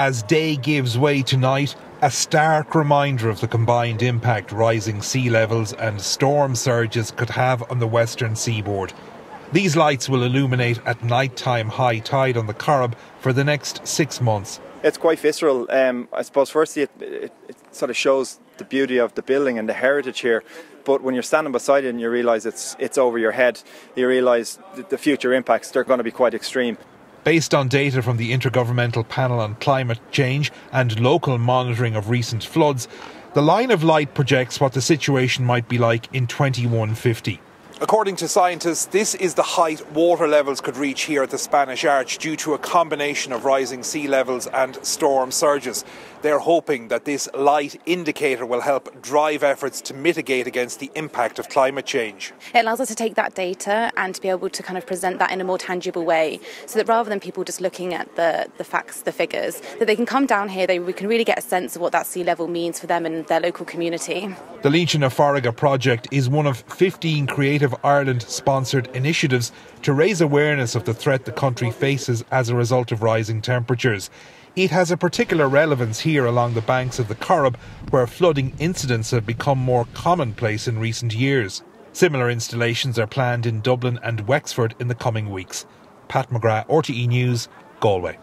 As day gives way to night, a stark reminder of the combined impact rising sea levels and storm surges could have on the western seaboard. These lights will illuminate at night time high tide on the Corrib for the next six months. It's quite visceral. Um, I suppose, firstly, it, it, it, sort of shows the beauty of the building and the heritage here. But when you're standing beside it and you realise it's, it's over your head, you realise the future impacts, they're going to be quite extreme. Based on data from the Intergovernmental Panel on Climate Change and local monitoring of recent floods, the line of light projects what the situation might be like in 2150. According to scientists, this is the height water levels could reach here at the Spanish Arch due to a combination of rising sea levels and storm surges. They're hoping that this light indicator will help drive efforts to mitigate against the impact of climate change. It allows us to take that data and to be able to kind of present that in a more tangible way so that rather than people just looking at the, the facts, the figures, that they can come down here, they, we can really get a sense of what that sea level means for them and their local community. The Líne na Farraige project is one of 15 creative of Ireland sponsored initiatives to raise awareness of the threat the country faces as a result of rising temperatures. It has a particular relevance here along the banks of the Corrib, where flooding incidents have become more commonplace in recent years. Similar installations are planned in Dublin and Wexford in the coming weeks. Pat McGrath, RTE News, Galway.